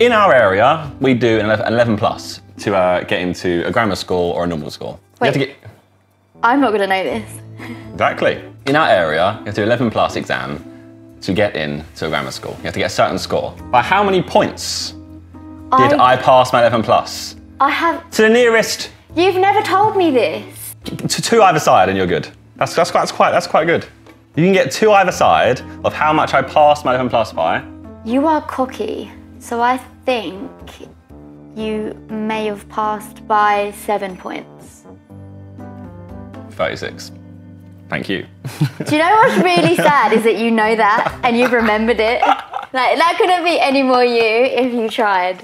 In our area, we do an 11, 11 plus to uh, get into a grammar school or a normal school. You have to Wait. get, I'm not gonna know this. exactly. In our area, you have to do 11 plus exam to get into a grammar school. You have to get a certain score. By how many points did I, pass my 11 plus? I have. To the nearest, You've never told me this. to two either side, and you're good. That's, that's, quite, that's, quite, that's quite good. You can get two either side of how much I passed my 11 plus by. You are cocky, so I think you may have passed by seven points. 36. Thank you. Do you know what's really sad is that you know that and you've remembered it? Like that couldn't be any more you if you tried.